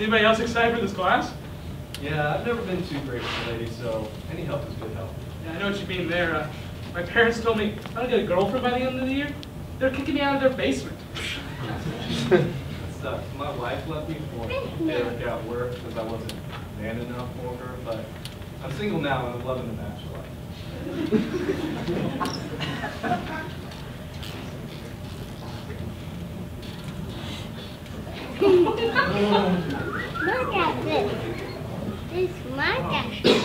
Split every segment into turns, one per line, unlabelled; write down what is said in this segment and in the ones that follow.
Is anybody else excited for this class?
Yeah, I've never been too great with the ladies, so any help is good help.
Yeah, I know what you mean there. Uh, my parents told me I'm gonna get a girlfriend by the end of the year. They're kicking me out of their basement.
It sucks. My wife left me for Eric at work because I wasn't man enough for her, but I'm single now and I'm loving the bachelor life.
Look at this. This is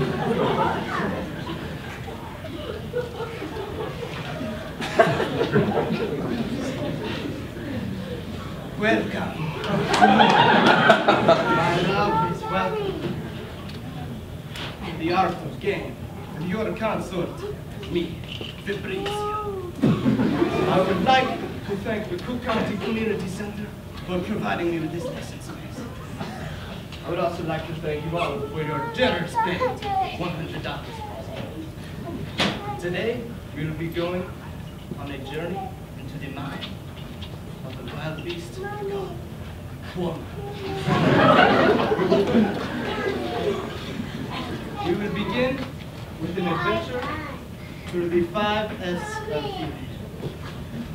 Welcome. My love is welcome. In The art of game. And your consort, me, Febreezio. I would like to thank the Cook County Community Center for providing me with this lesson. I would also like to thank you all for your generous payment $100. Today, we will be going on a journey into the mind of the wild beast woman. we will begin with an adventure through the five S of human.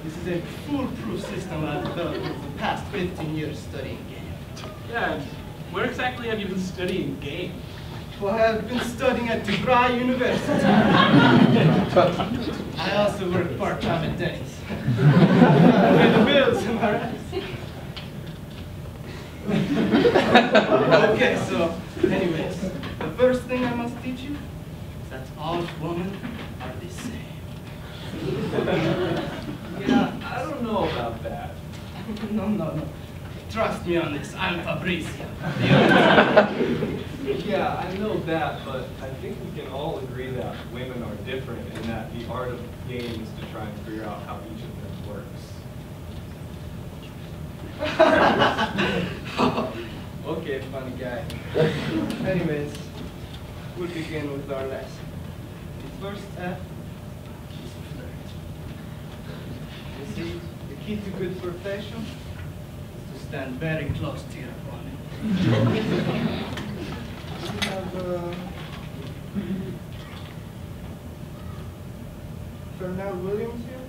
This is a foolproof system I've developed over the past 15 years studying game.
Yeah, where exactly have you been studying game?
Well, I have been studying at DeVry University. I also work part-time at Denny's. Pay the bills, am I right? okay, so, anyways, the first thing I must teach you is that all women are the same.
Yeah, I don't know about that.
no, no, no. Trust me on this. I'm Febreezio.
Yeah, I know that, but I think we can all agree that women are different and that the art of the game is to try and figure out how each of them works.
okay, funny guy. Anyways, we'll begin with our lesson. The first F is flirt. You see, the key to good to stand very close to your opponent. Williams here.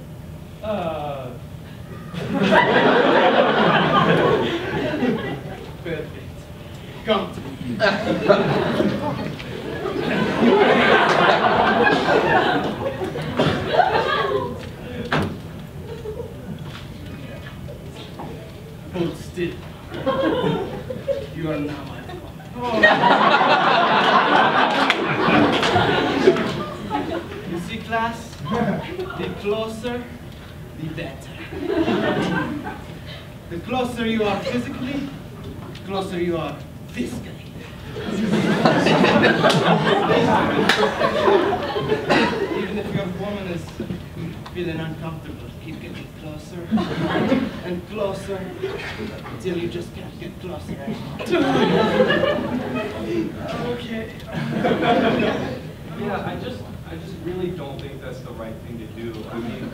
Hold still. You are now my opponent. You see, class? The closer, the better. The closer you are physically, the closer you are fiscally. Even if your woman is feeling uncomfortable, keep getting closer and closer until you just can't get closer okay.
yeah, I just, I just really don't think that's the right thing to do. I mean,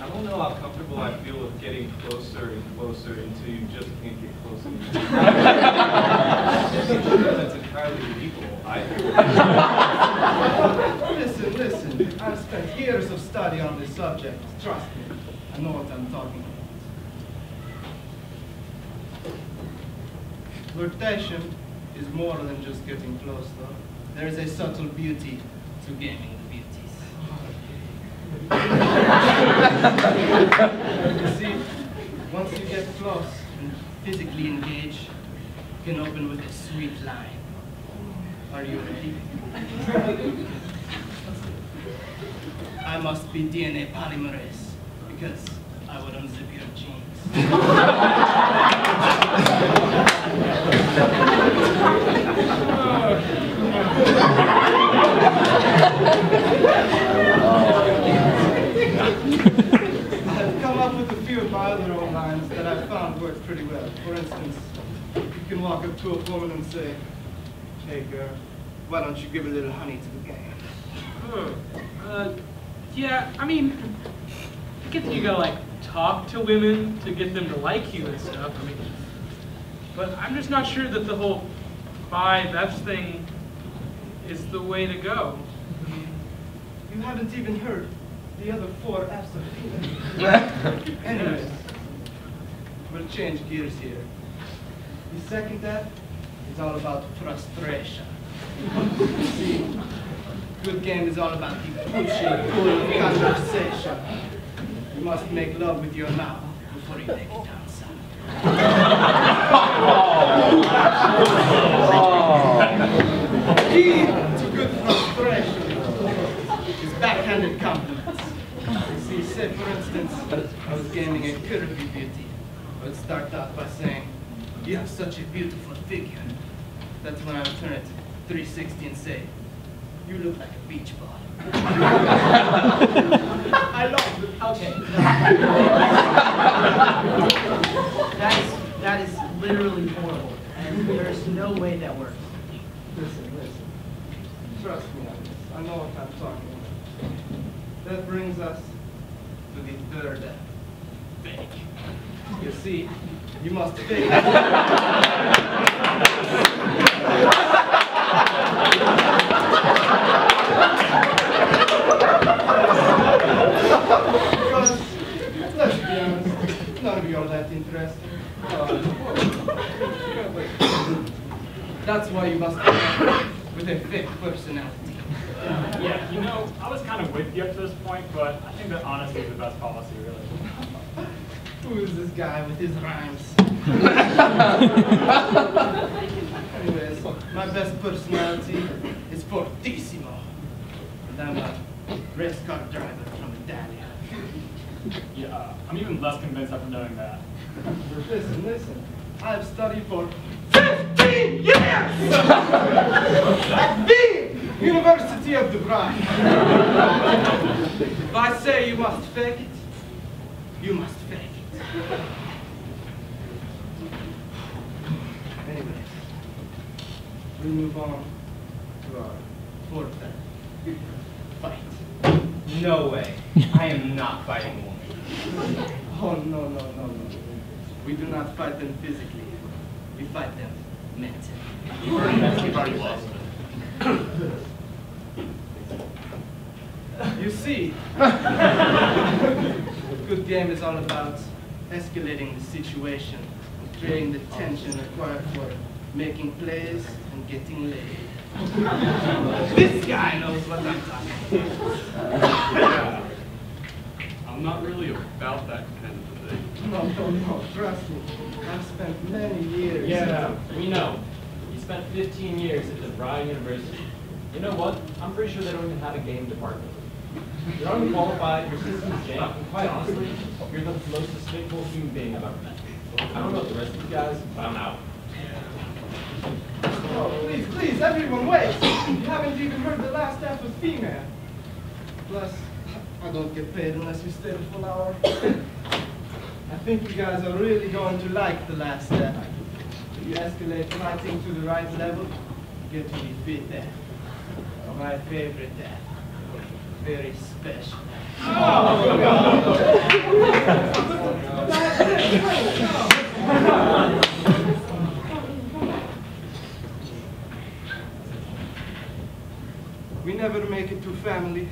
I don't know how comfortable I feel with getting closer and closer until you just can't get close anymore. I'm sure that's entirely illegal. I,
Listen, listen. I've spent years of study on this subject. Trust me. I know what I'm talking about. Flirtation is more than just getting close, though. There is a subtle beauty to gaming the beauties. you see, once you get close and physically engage, you can open with a sweet line. Are you ready? I must be DNA polymerase because I would unzip your jeans. I've come up with a few of my other old lines that I've found work pretty well. For instance, you can walk up to a woman and say, Hey girl, why don't you give a little honey to the gang?
Hmm. Uh, yeah, I mean, I get that you gotta like talk to women to get them to like you and stuff. I mean, but I'm just not sure that the whole buy Beth's thing is the way to go. I mean,
You haven't even heard the other four F's of. Anyways, we'll change gears here. The second F is all about frustration. See, good game is all about the pushing, pulling conversation. You must make love with your mouth before you make it outside. Key to good frustration is backhanded compliments. You see, say for instance, I was gaming a curvy beauty. I would start off by saying, you have such a beautiful figure. That's when I would turn it 360 and say, you look like a beach ball. I love it.
Okay. that is that is literally horrible, and there's no way that works.
Listen, listen. Trust me on this. I know what I'm talking about. That brings us to the third F. Fake. You see, you must fake. because, let's be honest, none of you are that interesting. That's why you must be with a fake personality.
Yeah, you know, I was kind of with you up to this point, but I think that honesty is the best policy, really.
Who is this guy with his rhymes? Anyways, my best personality is Fortissimo. And I'm a race car driver from Italia.
Yeah, uh, I'm even less convinced after knowing that.
Listen, listen. I've studied for 15 years at the University of Dubai. if I say you must fake it, you must fake it. Anyway, we move on to our fourth. Fight.
No way. I am not fighting a woman.
Oh, no, no, no, no. We do not fight them physically. We fight them mentally.
We've already lost.
You see, good game is all about escalating the situation, creating the tension required for making plays and getting laid. this guy knows what I'm talking about.
I'm not really about that kind of thing.
No, no, no, trust me. I've spent many years.
Yeah, we know. Spent 15 years at the DeVry University. You know what? I'm pretty sure they don't even have a game department. You're unqualified, your system's jank, and quite honestly, you're the most despicable human being I've ever met. I don't know the rest of you guys, but I'm out.
Oh, please, please, everyone, wait! You haven't even heard the last half of female. Plus, I don't get paid unless you stay the full hour. I think you guys are really going to like the last step. You escalate fighting to the right level, you get to the fifth F. My favorite F. Very special. We never make it to family.